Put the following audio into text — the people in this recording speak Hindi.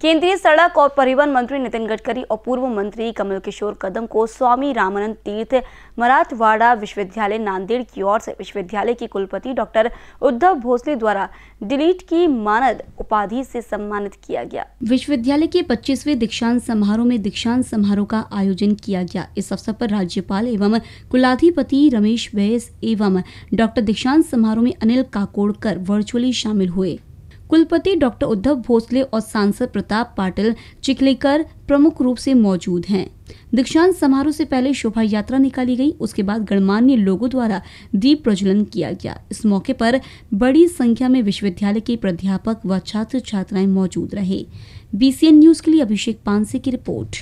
केंद्रीय सड़क और परिवहन मंत्री नितिन गडकरी और पूर्व मंत्री कमल किशोर कदम को स्वामी रामानंद तीर्थ मराठवाड़ा विश्वविद्यालय नांदेड़ की ओर से विश्वविद्यालय के कुलपति डॉक्टर उद्धव भोसले द्वारा डिलीट की मानद उपाधि से सम्मानित किया गया। विश्वविद्यालय के 25वें दीक्षांत समारोह में दीक्षांत समारोह का आयोजन किया गया। इस अवसर पर राज्यपाल एवं कुलाधिपति रमेश बैस एवं डॉक्टर दीक्षांत समारोह में अनिल काकोड़कर वर्चुअली शामिल हुए। कुलपति डॉक्टर उद्धव भोसले और सांसद प्रताप पाटिल चिखलेकर प्रमुख रूप से मौजूद हैं। दीक्षांत समारोह से पहले शोभा यात्रा निकाली गई, उसके बाद गणमान्य लोगों द्वारा दीप प्रज्वलन किया गया। इस मौके पर बड़ी संख्या में विश्वविद्यालय के प्राध्यापक व छात्र छात्राएँ मौजूद रहे। बीसीएन न्यूज़ के लिए अभिषेक पानसे की रिपोर्ट।